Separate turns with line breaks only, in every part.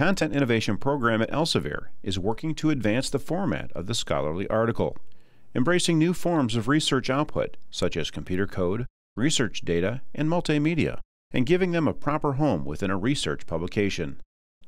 Content Innovation Program at Elsevier is working to advance the format of the scholarly article, embracing new forms of research output, such as computer code, research data, and multimedia, and giving them a proper home within a research publication.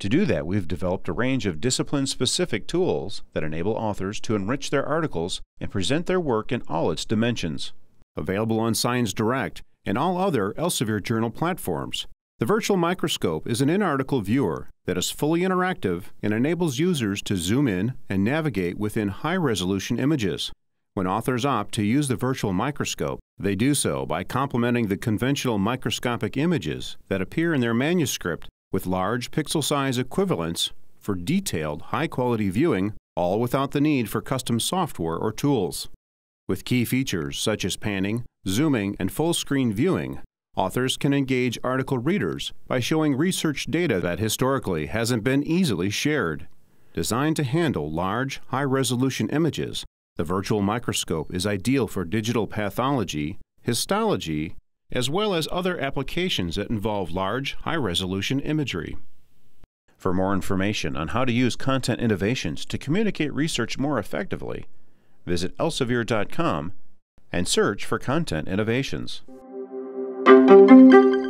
To do that, we've developed a range of discipline specific tools that enable authors to enrich their articles and present their work in all its dimensions. Available on Science Direct and all other Elsevier Journal platforms. The Virtual Microscope is an in article viewer that is fully interactive and enables users to zoom in and navigate within high resolution images. When authors opt to use the virtual microscope, they do so by complementing the conventional microscopic images that appear in their manuscript with large pixel size equivalents for detailed, high quality viewing, all without the need for custom software or tools. With key features such as panning, zooming, and full screen viewing, authors can engage article readers by showing research data that historically hasn't been easily shared. Designed to handle large, high resolution images, the virtual microscope is ideal for digital pathology, histology, as well as other applications that involve large, high resolution imagery. For more information on how to use content innovations to communicate research more effectively, visit elsevier.com and search for content innovations. Música